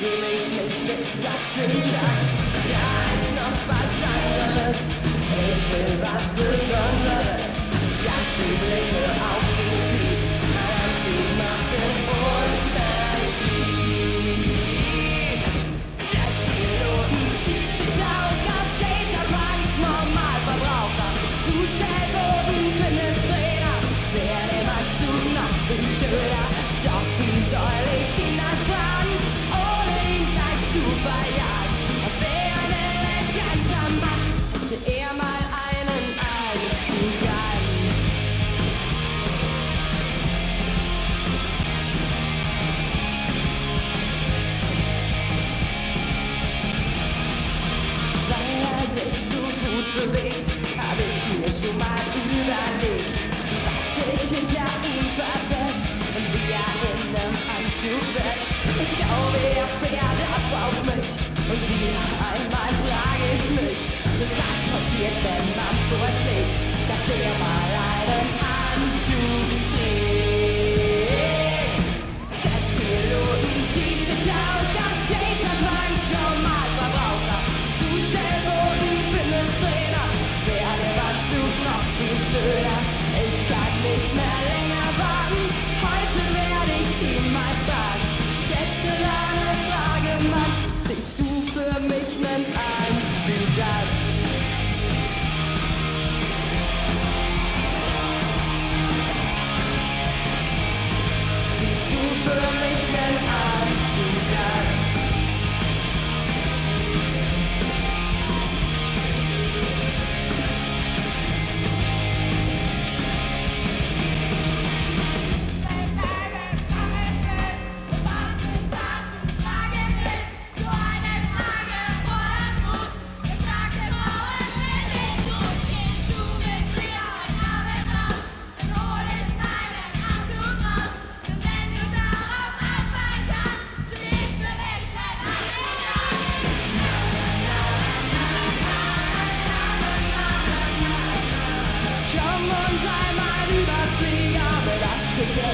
Wymyśleć też za habe ich mir schon mal überlegt, was sich hinter ihm verbirgt, wie er in einem Anzug wirkt. Ich glaube, er fährt ab auf mich und wieder einmal frage ich mich, was passiert, wenn man vorschlägt, dass er mal einen hat?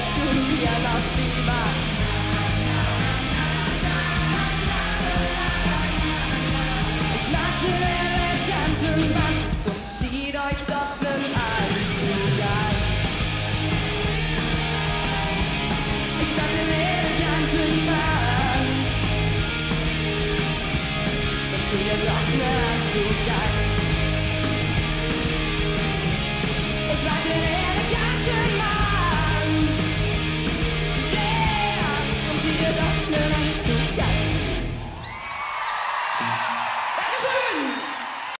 student, we are not